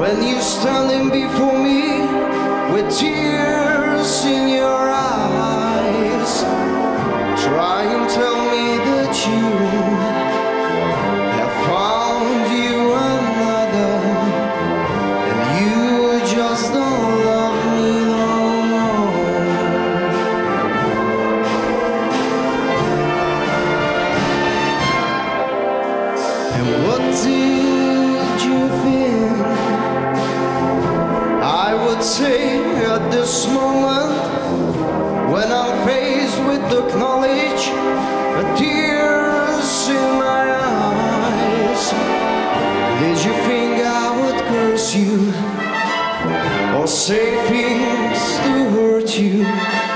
When you're standing before me with tears in your eyes. Acknowledge the tears in my eyes. Did you think I would curse you or say things to hurt you?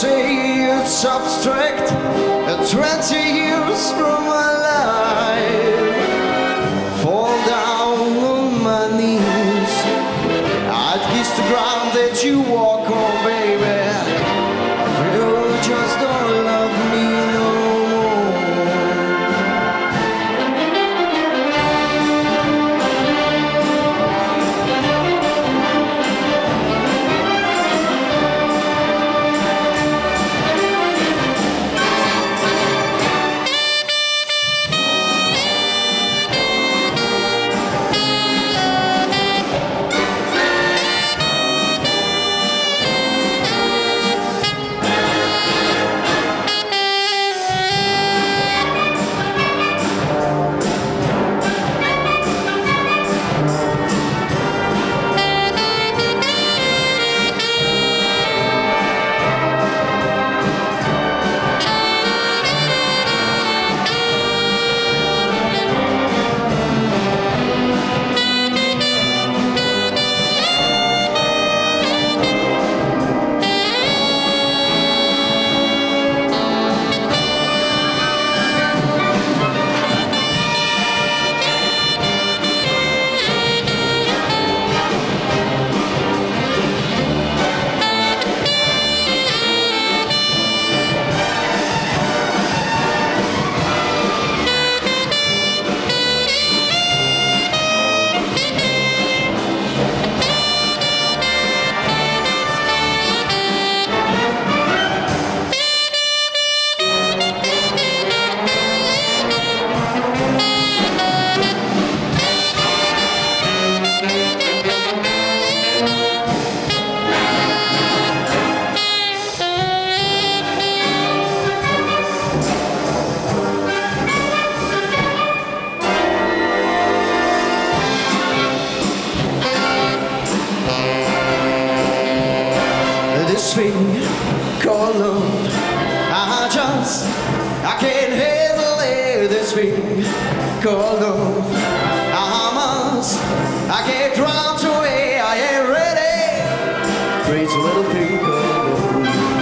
Say it's abstract, uh, 20 years from my that you walk on, baby. It. This thing called love, I must I get drowned away. I ain't ready. Crazy little thing called love.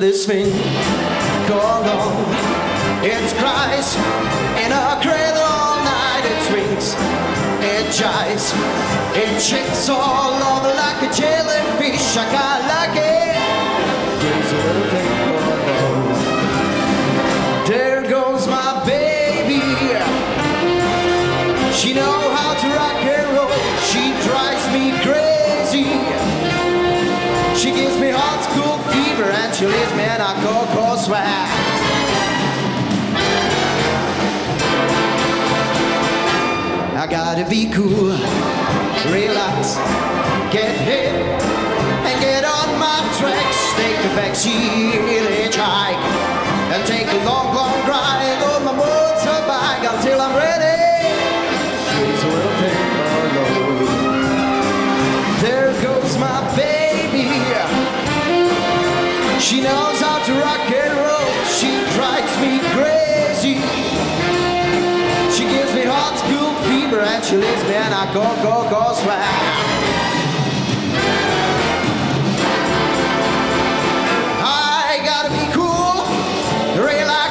This thing called love, it cries in a cradle all night. It swings, it jives, it shakes all over like a jellyfish. I got lucky. She know how to rock and roll. She drives me crazy. She gives me hot school fever and she leaves me in a cocoa sweat. I gotta be cool, relax, get hit, and get on my tracks. Take a backseat, hitchhike, and take a long, long drive on my and she leaves me and I go, go, go swag. I gotta be cool, relax.